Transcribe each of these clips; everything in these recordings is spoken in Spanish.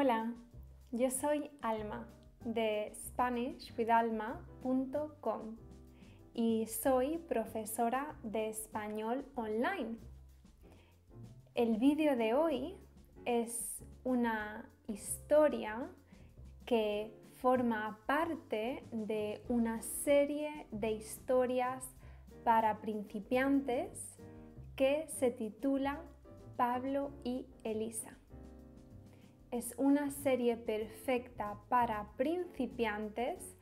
Hola, yo soy Alma de SpanishWithAlma.com y soy profesora de español online. El vídeo de hoy es una historia que forma parte de una serie de historias para principiantes que se titula Pablo y Elisa. Es una serie perfecta para principiantes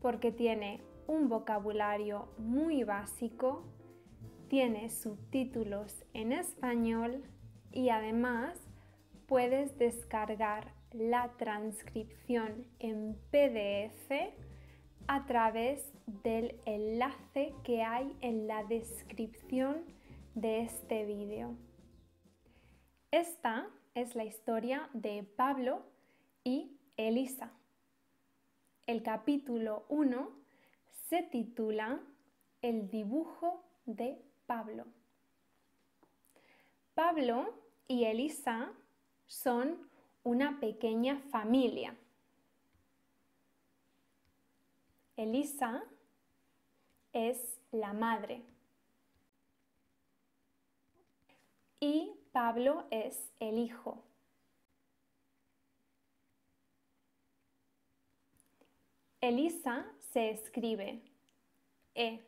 porque tiene un vocabulario muy básico, tiene subtítulos en español y además puedes descargar la transcripción en PDF a través del enlace que hay en la descripción de este vídeo. Esta es la historia de Pablo y Elisa. El capítulo 1 se titula El dibujo de Pablo. Pablo y Elisa son una pequeña familia. Elisa es la madre. Y Pablo es el hijo. Elisa se escribe E,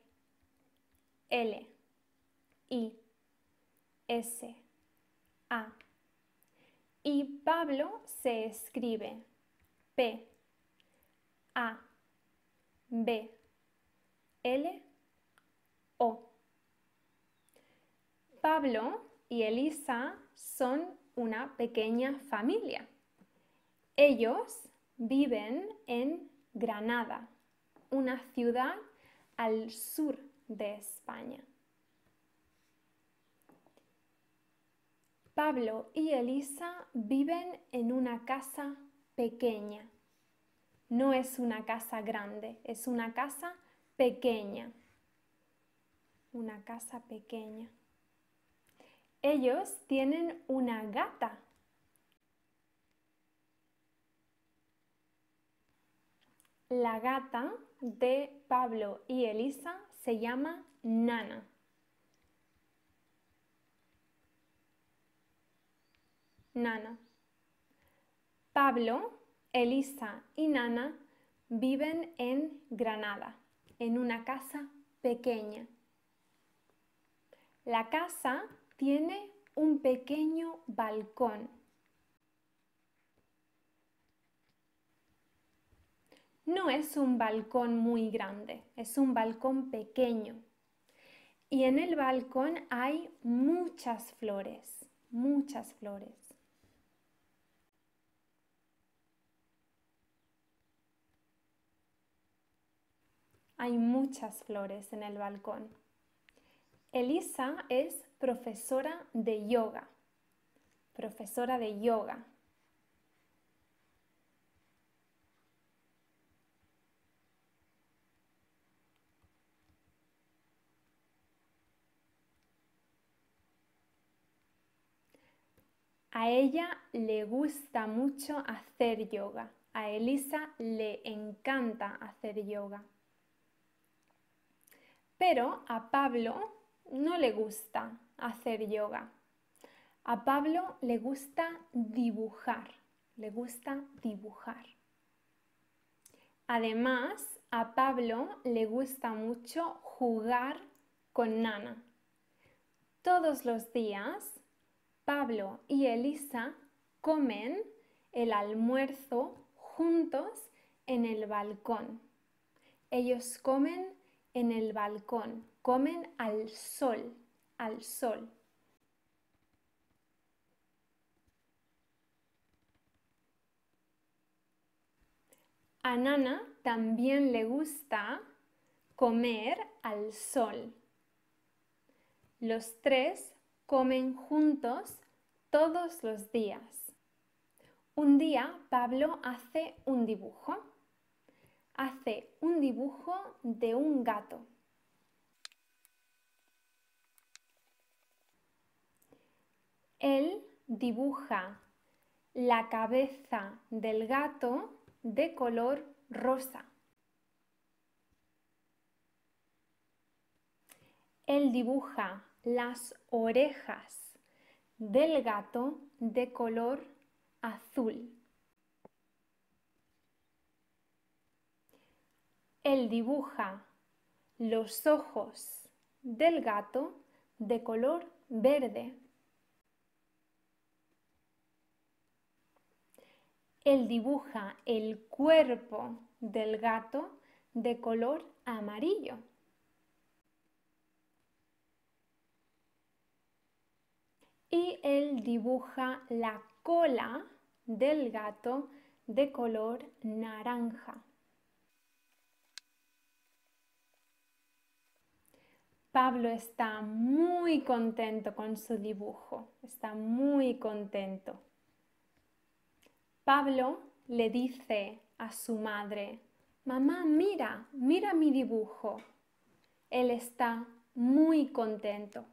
L, I, S, A. Y Pablo se escribe P, A, B, L, O. Pablo y Elisa son una pequeña familia. Ellos viven en Granada, una ciudad al sur de España. Pablo y Elisa viven en una casa pequeña. No es una casa grande, es una casa pequeña. Una casa pequeña. Ellos tienen una gata. La gata de Pablo y Elisa se llama Nana. Nana. Pablo, Elisa y Nana viven en Granada, en una casa pequeña. La casa tiene un pequeño balcón. No es un balcón muy grande, es un balcón pequeño. Y en el balcón hay muchas flores, muchas flores. Hay muchas flores en el balcón. Elisa es profesora de yoga. Profesora de yoga. A ella le gusta mucho hacer yoga. A Elisa le encanta hacer yoga. Pero a Pablo no le gusta hacer yoga. A Pablo le gusta dibujar, le gusta dibujar. Además, a Pablo le gusta mucho jugar con Nana. Todos los días, Pablo y Elisa comen el almuerzo juntos en el balcón. Ellos comen en el balcón, comen al sol, al sol. A Nana también le gusta comer al sol. Los tres comen juntos todos los días. Un día Pablo hace un dibujo. Hace un dibujo de un gato. Él dibuja la cabeza del gato de color rosa. Él dibuja las orejas del gato de color azul. Él dibuja los ojos del gato de color verde. Él dibuja el cuerpo del gato de color amarillo. Y él dibuja la cola del gato de color naranja. Pablo está muy contento con su dibujo, está muy contento. Pablo le dice a su madre, mamá, mira, mira mi dibujo. Él está muy contento.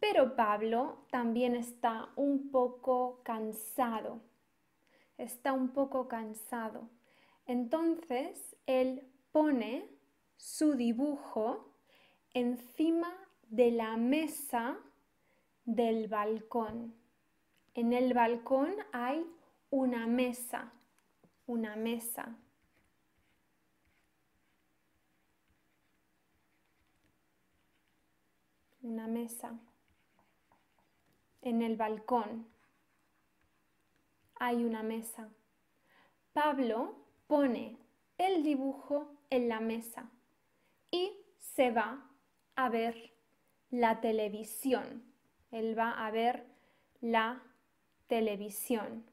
Pero Pablo también está un poco cansado. Está un poco cansado. Entonces él pone su dibujo encima de la mesa del balcón. En el balcón hay una mesa, una mesa. Una mesa. En el balcón hay una mesa. Pablo pone el dibujo en la mesa y se va a ver la televisión. Él va a ver la televisión.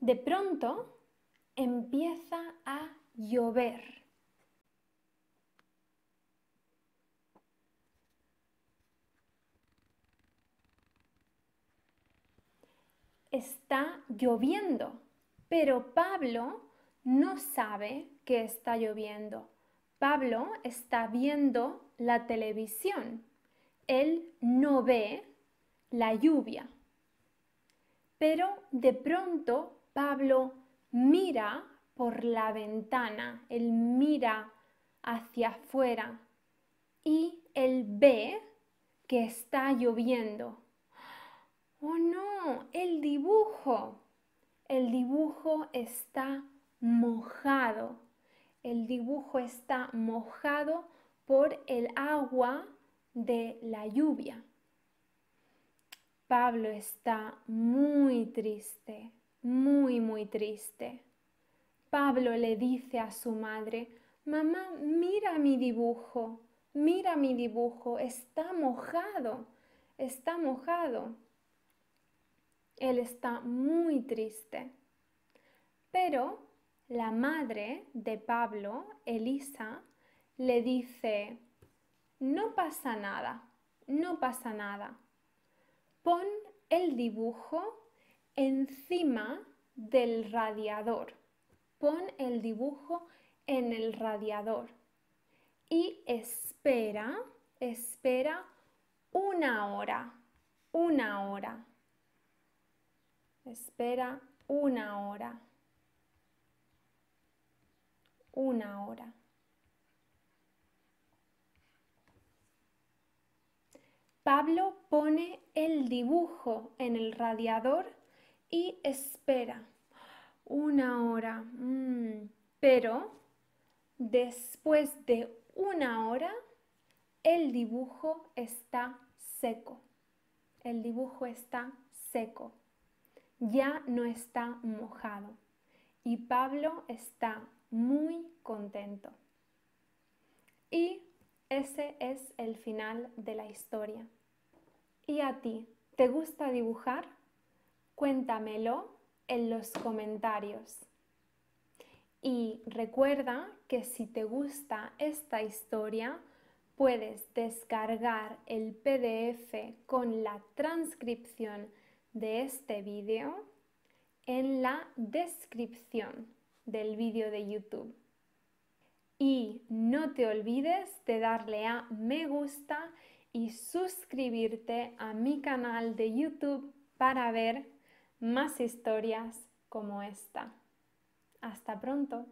De pronto empieza a llover. Está lloviendo, pero Pablo no sabe que está lloviendo. Pablo está viendo la televisión. Él no ve la lluvia. Pero de pronto Pablo mira por la ventana, él mira hacia afuera y él ve que está lloviendo. Oh no, el dibujo. El dibujo está mojado. El dibujo está mojado por el agua de la lluvia. Pablo está muy triste, muy, muy triste. Pablo le dice a su madre, mamá, mira mi dibujo, mira mi dibujo, está mojado, está mojado. Él está muy triste. Pero la madre de Pablo, Elisa, le dice, no pasa nada, no pasa nada. Pon el dibujo encima del radiador. Pon el dibujo en el radiador y espera, espera una hora, una hora. Espera una hora una hora. Pablo pone el dibujo en el radiador y espera una hora. Mm, pero después de una hora, el dibujo está seco. El dibujo está seco. Ya no está mojado. Y Pablo está muy contento. Y ese es el final de la historia. ¿Y a ti? ¿Te gusta dibujar? Cuéntamelo en los comentarios. Y recuerda que si te gusta esta historia, puedes descargar el PDF con la transcripción de este vídeo en la descripción del vídeo de YouTube. Y no te olvides de darle a me gusta y suscribirte a mi canal de YouTube para ver más historias como esta. Hasta pronto.